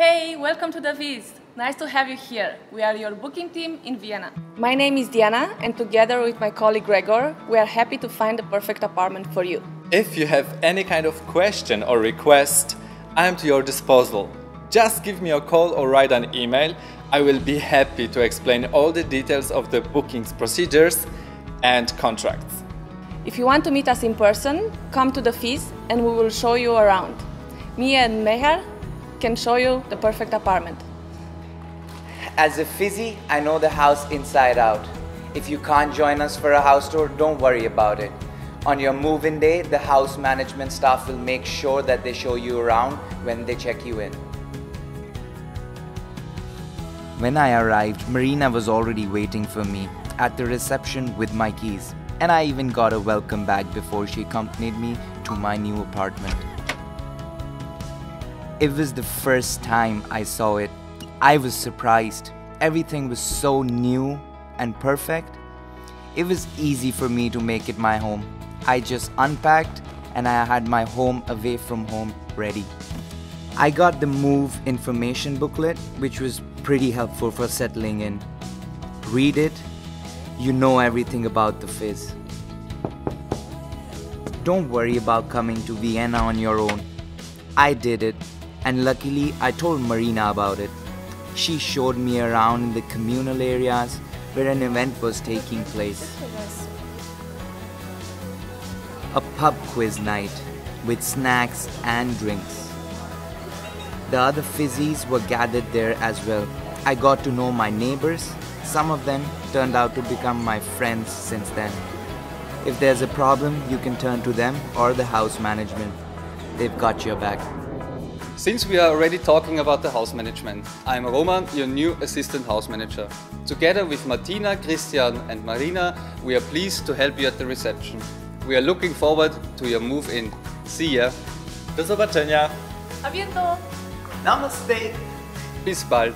Hey, welcome to the FIZZ. Nice to have you here. We are your booking team in Vienna. My name is Diana, and together with my colleague Gregor, we are happy to find the perfect apartment for you. If you have any kind of question or request, I am to your disposal. Just give me a call or write an email. I will be happy to explain all the details of the bookings procedures and contracts. If you want to meet us in person, come to the FIZZ and we will show you around. Me and Mehar can show you the perfect apartment. As a FIZZie, I know the house inside out. If you can't join us for a house tour, don't worry about it. On your move-in day, the house management staff will make sure that they show you around when they check you in. When I arrived, Marina was already waiting for me at the reception with my keys, and I even got a welcome bag before she accompanied me to my new apartment. It was the first time I saw it. I was surprised. Everything was so new and perfect. It was easy for me to make it my home. I just unpacked and I had my home away from home ready. I got the move information booklet, which was pretty helpful for settling in. Read it, you know everything about the FIZZ. Don't worry about coming to Vienna on your own. I did it and luckily I told Marina about it. She showed me around in the communal areas where an event was taking place. A pub quiz night with snacks and drinks. The other FIZZies were gathered there as well. I got to know my neighbors. Some of them turned out to become my friends since then. If there's a problem, you can turn to them or the house management. They've got your back. Since we are already talking about the house management, I'm Roman, your new assistant house manager. Together with Martina, Christian and Marina, we are pleased to help you at the reception. We are looking forward to your move in. See ya! Do zobaczenia! A bientôt! Namaste! Bis bald!